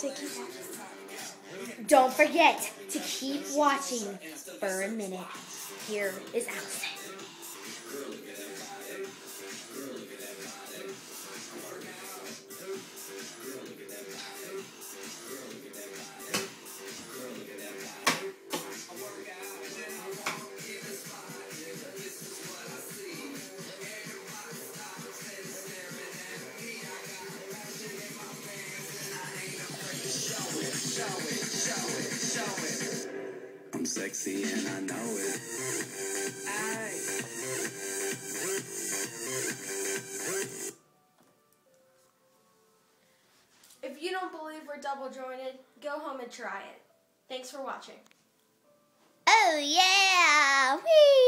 Keep. Don't forget to keep watching for a minute. Here is Allison. Sexy and I know it. If you don't believe we're double jointed, go home and try it. Thanks for watching. Oh yeah! Whee!